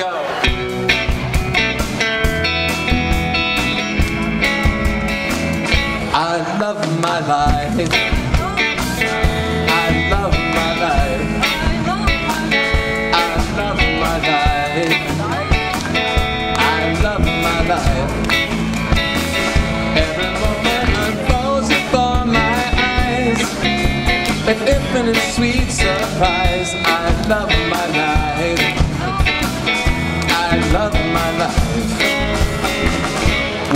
I love my life. I love my life. I love my life. I love my life. Every moment unfolds before my eyes. An infinite sweet surprise. I love my life.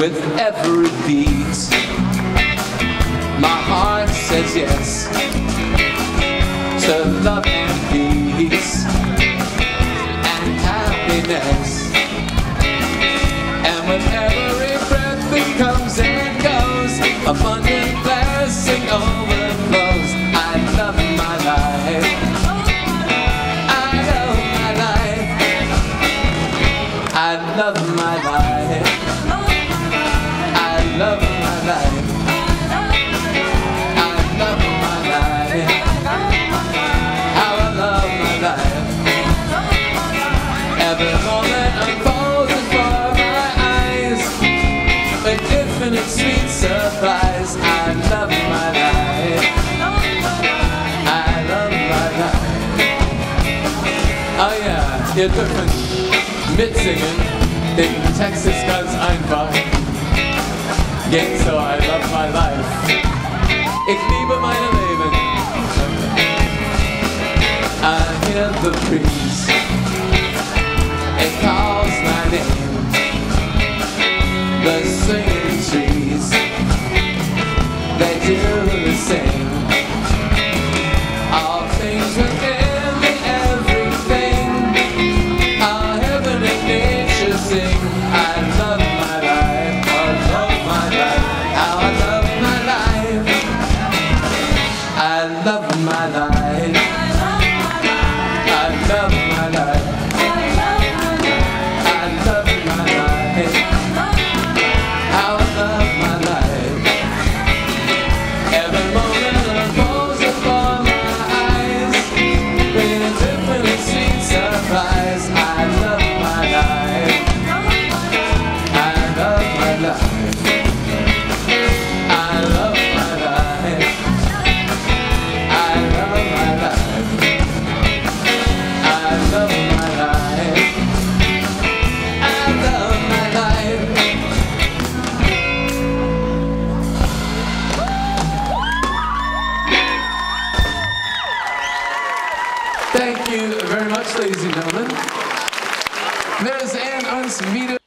With every beat. My heart says yes to love and peace and happiness. And with every breath that comes and goes, abundant blessing overflows. Every moment unfolds before my eyes. An infinite sweet surprise. I love my life. I love my life. Oh yeah, ihr dürft mitsingen in Texas ganz einfach Geht so, I love my life. Ich liebe meine Leben I hear the breeze singing very much, ladies and gentlemen. Wir sehen uns wieder.